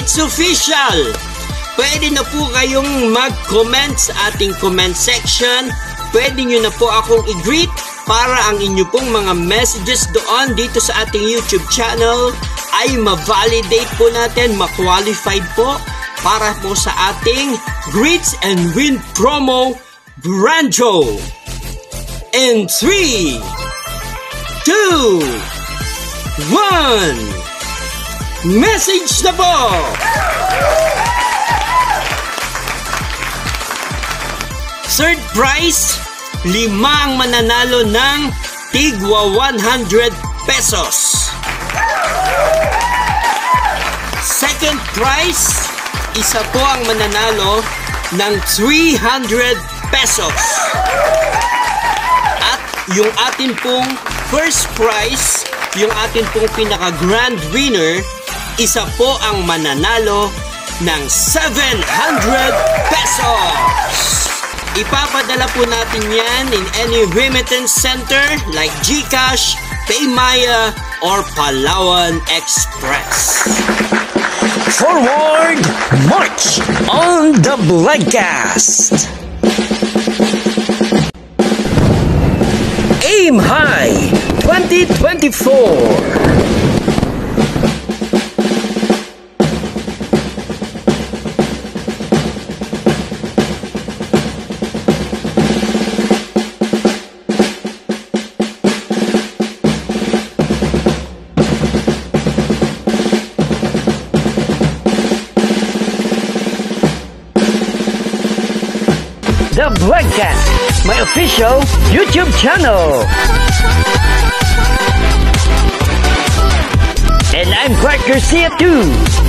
It's official! Pwede na po kayong mag-comment sa ating comment section. Pwede nyo na po akong i-greet para ang inyo pong mga messages doon dito sa ating YouTube channel ay ma-validate po natin, ma-qualified po para po sa ating Greets and Win promo Grand Show. In 3, 2, 1, message na po! Third prize, lima ang mananalo ng tigwa 100 pesos. Second prize, isa po ang mananalo ng 300 pesos. At yung atin pong first prize, yung atin pong pinaka grand winner, isa po ang mananalo ng 700 pesos. Ipapadala po natin yan in any remittance center like GCash, Paymaya, or Palawan Express. Forward March on the broadcast. Aim High 2024. The Broadcast, my official YouTube channel. Clark Garcia too.